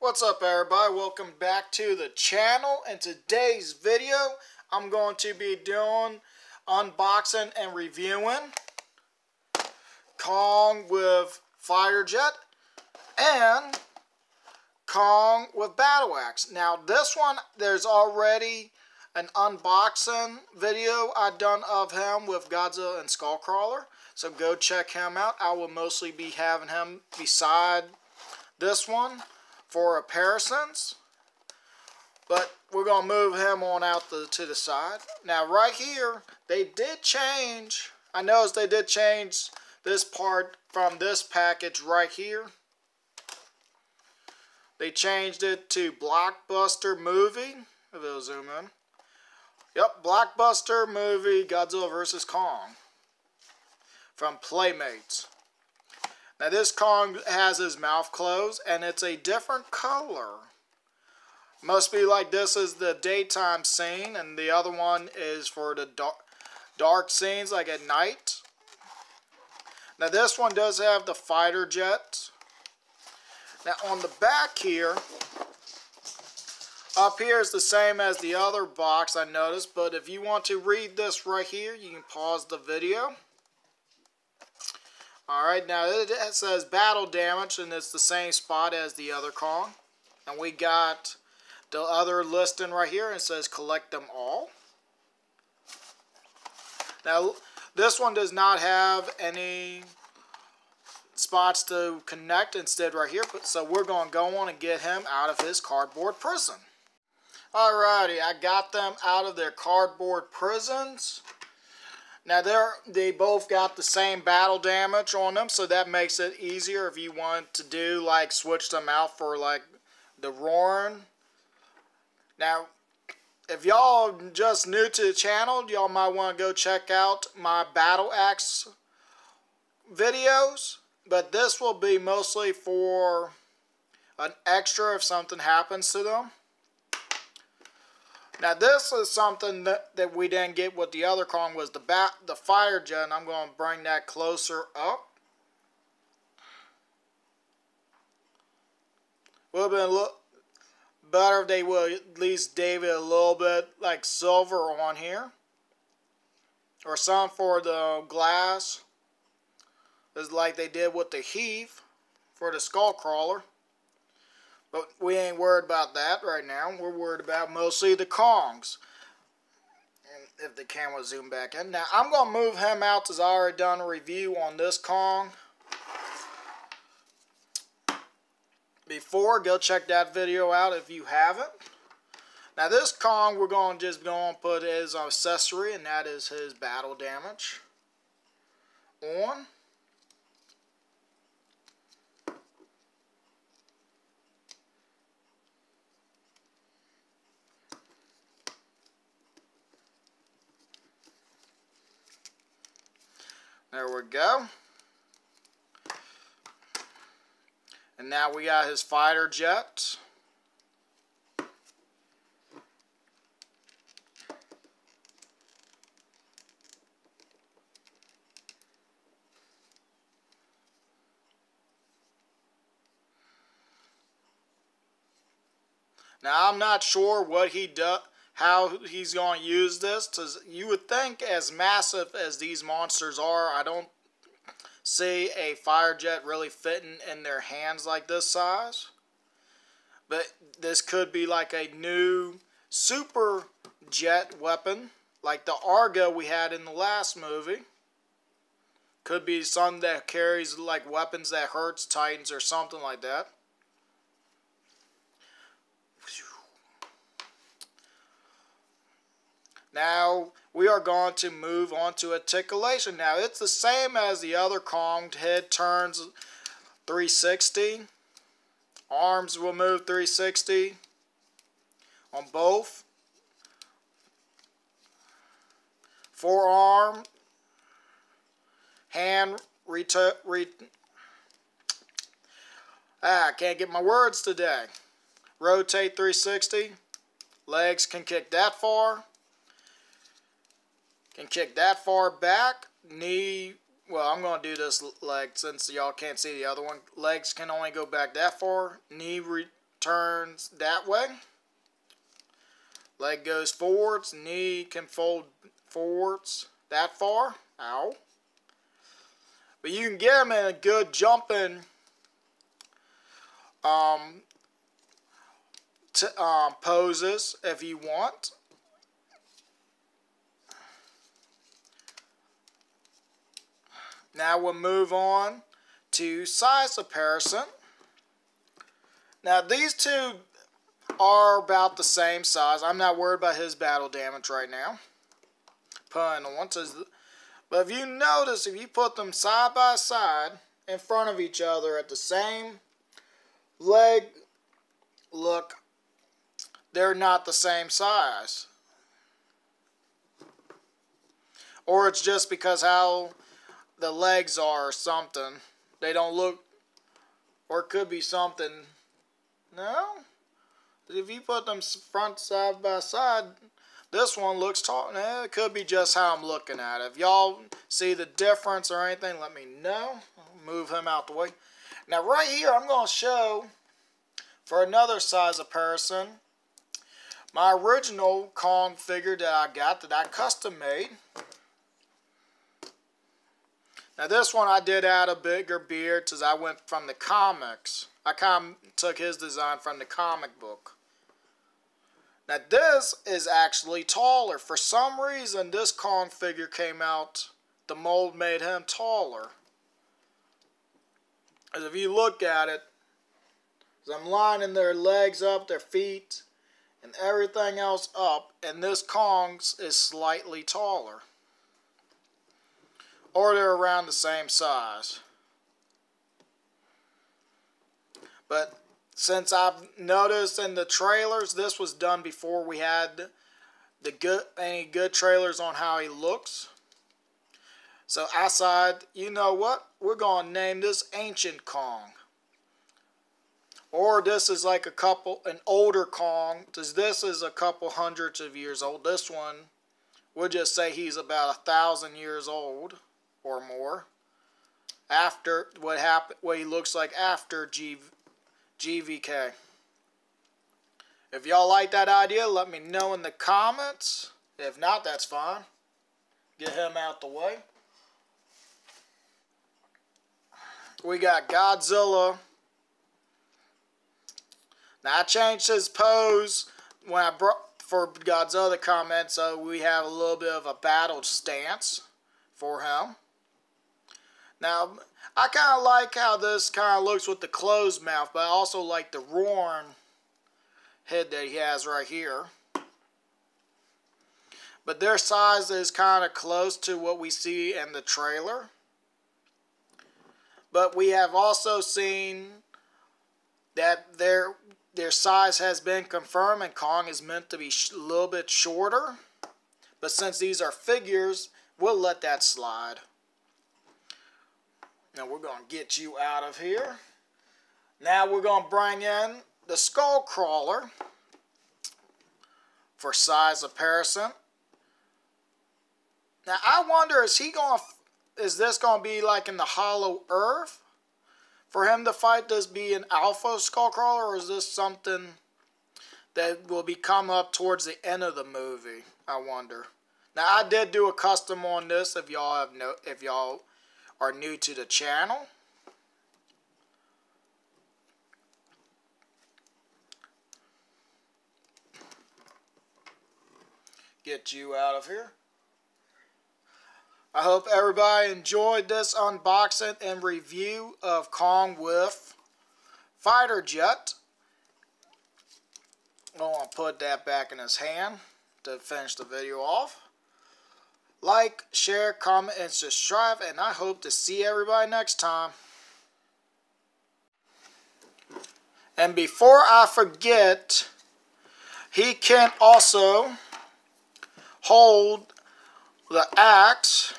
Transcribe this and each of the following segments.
What's up everybody? Welcome back to the channel. In today's video, I'm going to be doing unboxing and reviewing Kong with Fighter Jet and Kong with Battle Axe. Now this one, there's already an unboxing video I done of him with Godzilla and Skullcrawler. So go check him out. I will mostly be having him beside this one for comparisons. But we're going to move him on out the, to the side. Now right here, they did change. I noticed they did change this part from this package right here. They changed it to Blockbuster Movie. If it'll zoom in. Yep, Blockbuster Movie Godzilla vs. Kong from Playmates. Now this Kong has his mouth closed and it's a different color. Must be like this is the daytime scene and the other one is for the dark, dark scenes like at night. Now this one does have the fighter jet. Now on the back here, up here is the same as the other box I noticed, but if you want to read this right here, you can pause the video. Alright, now it says battle damage, and it's the same spot as the other Kong. And we got the other listing right here, and it says collect them all. Now, this one does not have any spots to connect instead right here, so we're going to go on and get him out of his cardboard prison. Alrighty, I got them out of their cardboard prisons. Now they're, they both got the same battle damage on them, so that makes it easier if you want to do like switch them out for like the roaring. Now, if y'all just new to the channel, y'all might want to go check out my battle axe videos. But this will be mostly for an extra if something happens to them. Now this is something that, that we didn't get with the other Kong was the bat, the fire jet. I'm going to bring that closer up. Would have been little better if they would at least gave it a little bit like silver on here. Or some for the glass. It's like they did with the HEAV for the skull crawler. But we ain't worried about that right now. We're worried about mostly the Kongs. And if the camera zoom back in. Now, I'm going to move him out because I already done a review on this Kong. Before, go check that video out if you haven't. Now, this Kong, we're going to just going to put as accessory, and that is his battle damage. On. There we go. And now we got his fighter jet. Now I'm not sure what he does how he's going to use this. Cause you would think as massive as these monsters are, I don't see a fire jet really fitting in their hands like this size. But this could be like a new super jet weapon, like the Argo we had in the last movie. Could be something that carries like weapons that hurts Titans or something like that. Now we are going to move on to articulation. Now it's the same as the other Kong. Head turns 360. Arms will move 360 on both. Forearm, hand, re ah, I can't get my words today. Rotate 360. Legs can kick that far. Can kick that far back. Knee, well, I'm going to do this leg since y'all can't see the other one. Legs can only go back that far. Knee returns that way. Leg goes forwards, knee can fold forwards that far. Ow. But you can get him in a good jumping um, um, poses if you want. Now we'll move on to size comparison. Now these two are about the same size. I'm not worried about his battle damage right now. Pun on. But if you notice, if you put them side by side in front of each other at the same leg look, they're not the same size. Or it's just because how the legs are or something. They don't look, or could be something. No? If you put them front side by side, this one looks tall. Eh, it could be just how I'm looking at it. If y'all see the difference or anything, let me know. I'll move him out the way. Now right here, I'm going to show for another size of person my original Kong figure that I got that I custom made. Now this one I did add a bigger beard because I went from the comics. I kind of took his design from the comic book. Now this is actually taller. For some reason this Kong figure came out, the mold made him taller. As if you look at it, as I'm lining their legs up, their feet, and everything else up, and this Kong's is slightly taller or they're around the same size. But since I've noticed in the trailers, this was done before we had the good any good trailers on how he looks. So I said, you know what? We're going to name this Ancient Kong. Or this is like a couple, an older Kong, because this is a couple hundreds of years old. This one, we'll just say he's about a thousand years old or more after what happened what he looks like after G, GVK. If y'all like that idea, let me know in the comments. If not, that's fine. Get him out the way. We got Godzilla. Now I changed his pose when I brought for Godzilla comment, so we have a little bit of a battled stance for him. Now, I kind of like how this kind of looks with the closed mouth, but I also like the roaring head that he has right here. But their size is kind of close to what we see in the trailer. But we have also seen that their their size has been confirmed and Kong is meant to be a little bit shorter. But since these are figures, we'll let that slide. Now we're going to get you out of here. Now we're going to bring in the skull crawler for size comparison. Now I wonder is he going to, is this going to be like in the hollow earth? For him to fight this be an alpha skull crawler or is this something that will be come up towards the end of the movie? I wonder. Now I did do a custom on this if y'all have no if y'all are new to the channel. Get you out of here. I hope everybody enjoyed this unboxing and review of Kong with Fighter Jet. I'm going to put that back in his hand to finish the video off. Like, share, comment, and subscribe, and I hope to see everybody next time. And before I forget, he can also hold the axe,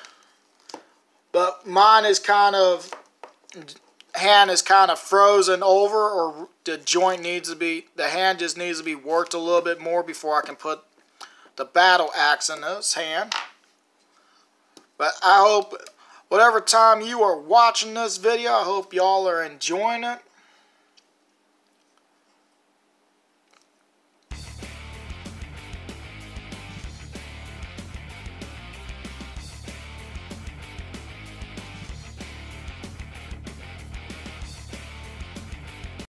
but mine is kind of, hand is kind of frozen over, or the joint needs to be, the hand just needs to be worked a little bit more before I can put the battle axe in his hand. But I hope whatever time you are watching this video, I hope y'all are enjoying it.